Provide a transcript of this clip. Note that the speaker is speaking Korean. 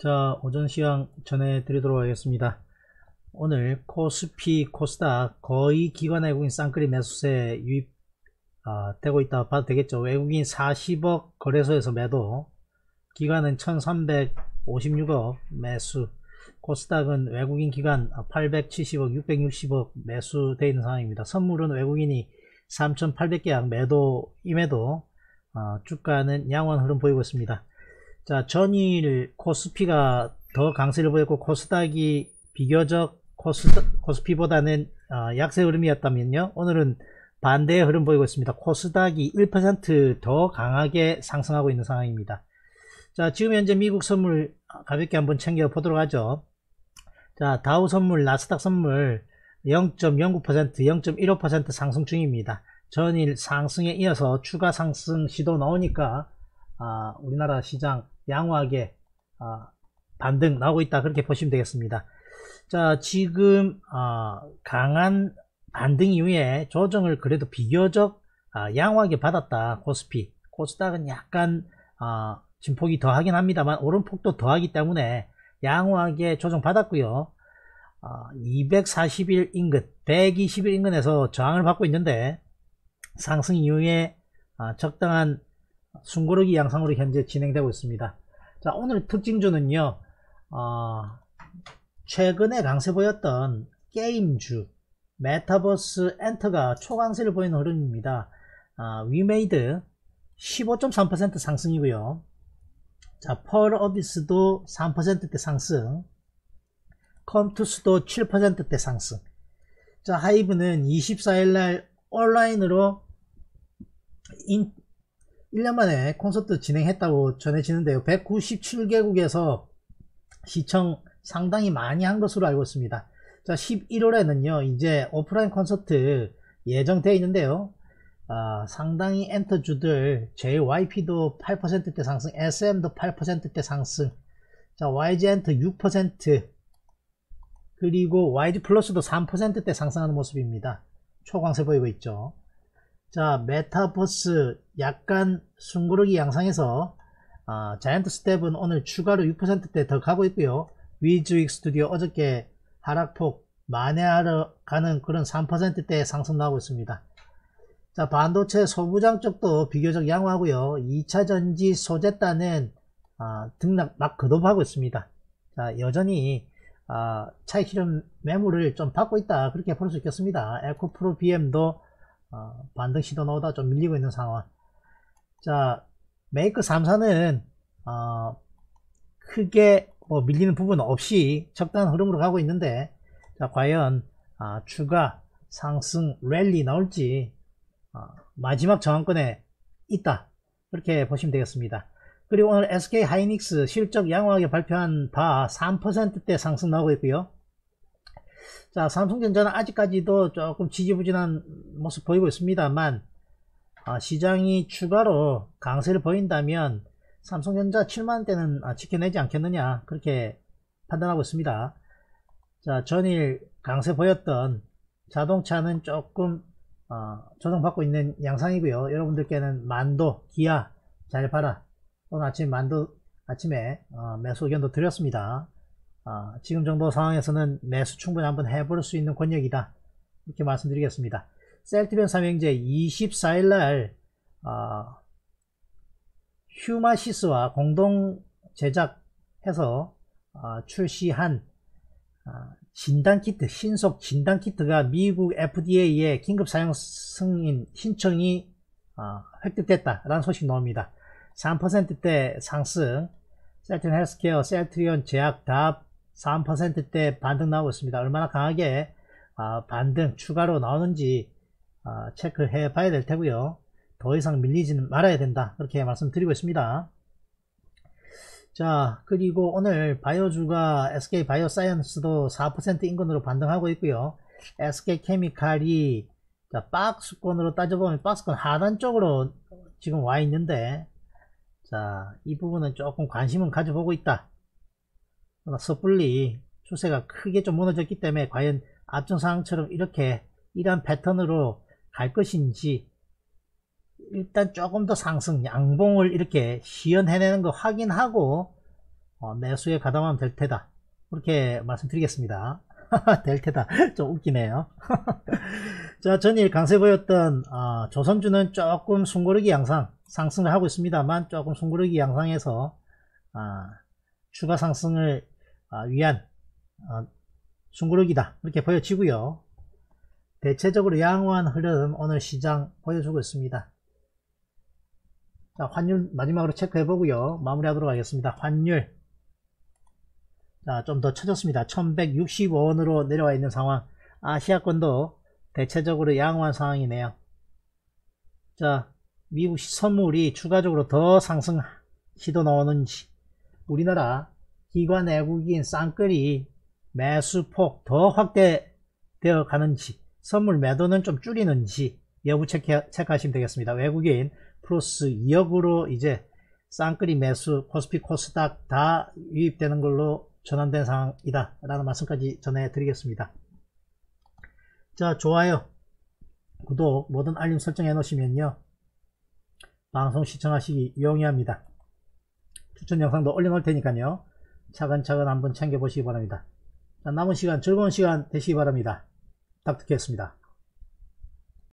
자 오전 시황 전해드리도록 하겠습니다. 오늘 코스피 코스닥 거의 기관 외국인 쌍끌이 매수세 유입 아, 되고 있다 봐도 되겠죠. 외국인 40억 거래소에서 매도 기관은 1356억 매수 코스닥은 외국인 기관 870억 660억 매수되어 있는 상황입니다. 선물은 외국인이 3800계약 매도임에도 어, 주가는 양원 흐름 보이고 있습니다. 자, 전일 코스피가 더 강세를 보였고 코스닥이 비교적 코스, 코스피보다는 어, 약세 흐름이었다면요. 오늘은 반대의 흐름 보이고 있습니다. 코스닥이 1%더 강하게 상승하고 있는 상황입니다. 자, 지금 현재 미국 선물 가볍게 한번 챙겨 보도록 하죠. 자, 다우 선물, 나스닥 선물 0.09%, 0.15% 상승 중입니다. 전일 상승에 이어서 추가 상승 시도 나오니까 아, 우리나라 시장 양호하게 아, 반등 나오고 있다. 그렇게 보시면 되겠습니다. 자 지금 아, 강한 반등 이후에 조정을 그래도 비교적 아, 양호하게 받았다. 코스피. 코스닥은 약간 아, 진폭이 더하긴 합니다만 오른폭도 더하기 때문에 양호하게 조정 받았고요. 241 인근 121 인근에서 저항을 받고 있는데 상승 이후에 적당한 숨고르기 양상으로 현재 진행되고 있습니다. 자 오늘 특징주는요 어, 최근에 강세 보였던 게임주 메타버스 엔터가 초강세를 보이는 흐름입니다. 어, 위메이드 15.3% 상승이고요. 자, 펄 어비스도 3%대 상승, 컴투스도 7%대 상승. 자, 하이브는 24일날 온라인으로 인, 1년 만에 콘서트 진행했다고 전해지는데요. 197개국에서 시청 상당히 많이 한 것으로 알고 있습니다. 자, 11월에는요, 이제 오프라인 콘서트 예정되어 있는데요. 아, 상당히 엔터주들 JYP도 8%대 상승, SM도 8%대 상승, 자, YG 엔터 6%, 그리고 YG 플러스도 3%대 상승하는 모습입니다. 초강세 보이고 있죠. 자 메타버스 약간 숨고르기 양상에서 아, 자이언트 스텝은 오늘 추가로 6%대 더 가고 있고요. 위즈윅 스튜디오 어저께 하락폭 만회하러 가는 그런 3%대 상승 나오고 있습니다. 자 반도체 소부장 쪽도 비교적 양호하고요. 2차전지 소재단은 아, 등락 막 거듭하고 있습니다. 자 여전히 아, 차익 실현 매물을 좀 받고 있다. 그렇게 볼 수 있겠습니다. 에코프로 BM도 어, 반등 시도 나오다 좀 밀리고 있는 상황. 자 메이크 3사는 어, 크게 뭐 밀리는 부분 없이 적당한 흐름으로 가고 있는데 자 과연 아, 추가 상승 랠리 나올지 어, 마지막 저항권에 있다. 그렇게 보시면 되겠습니다. 그리고 오늘 SK 하이닉스 실적 양호하게 발표한 바 3%대 상승 나오고 있고요 자 삼성전자는 아직까지도 조금 지지부진한 모습 보이고 있습니다만 아, 시장이 추가로 강세를 보인다면 삼성전자 7만원대는 아, 지켜내지 않겠느냐 그렇게 판단하고 있습니다. 자 전일 강세 보였던 자동차는 조금 어, 조정받고 있는 양상이고요. 여러분들께는 만도 기아 잘 봐라. 오늘 아침 만도 아침에 어, 매수 의견도 드렸습니다 어, 지금 정도 상황에서는 매수 충분히 한번 해볼 수 있는 권역이다. 이렇게 말씀드리겠습니다. 셀트리온 삼형제 24일날 어, 휴마시스와 공동 제작해서 어, 출시한 어, 진단키트 신속 진단키트가 미국 FDA의 긴급 사용 승인 신청이 어, 획득됐다 라는 소식 나옵니다. 3%대 상승. 셀트리온 헬스케어 셀트리온 제약 다 3%대 반등 나오고 있습니다. 얼마나 강하게 아, 반등 추가로 나오는지 아, 체크해 봐야 될 테고요. 더 이상 밀리지는 말아야 된다. 그렇게 말씀드리고 있습니다. 자 그리고 오늘 바이오주가 SK 바이오사이언스도 4% 인근으로 반등하고 있고요. SK 케미칼이 자, 박스권으로 따져보면 박스권 하단 쪽으로 지금 와 있는데 자 이 부분은 조금 관심은 가져보고 있다. 섣불리 추세가 크게 좀 무너졌기 때문에 과연 앞전 상황처럼 이렇게 이러한 패턴으로 갈 것인지 일단 조금 더 상승 양봉을 이렇게 시연해내는 거 확인하고 어, 매수에 가담하면 될 테다. 그렇게 말씀드리겠습니다. 될 테다. 좀 웃기네요. 자, 전일 강세 보였던 어, 조선주는 조금 숨고르기 양상 상승을 하고 있습니다만 조금 숨고르기 양상에서 아, 추가 상승을 아, 위한 아, 숨고르기다 이렇게 보여지고요. 대체적으로 양호한 흐름 오늘 시장 보여주고 있습니다. 자, 환율 마지막으로 체크해 보고요. 마무리하도록 하겠습니다. 환율 자, 좀 더 쳐졌습니다. 1165원으로 내려와 있는 상황. 아시아권도 대체적으로 양호한 상황이네요. 자, 미국 선물이 추가적으로 더 상승 시도 나오는지, 우리나라 기관 외국인 쌍끌이 매수폭 더 확대되어 가는지, 선물 매도는 좀 줄이는지 여부 체크, 체크하시면 되겠습니다. 외국인 플러스 2억으로 이제 쌍끌이 매수, 코스피, 코스닥 다 유입되는 걸로 전환된 상황이다 라는 말씀까지 전해드리겠습니다. 자 좋아요 구독 모든 알림 설정해 놓으시면요 방송 시청하시기 용이합니다. 추천 영상도 올려놓을 테니까요 차근차근 한번 챙겨보시기 바랍니다. 자, 남은 시간 즐거운 시간 되시기 바랍니다. 부탁드리겠습니다.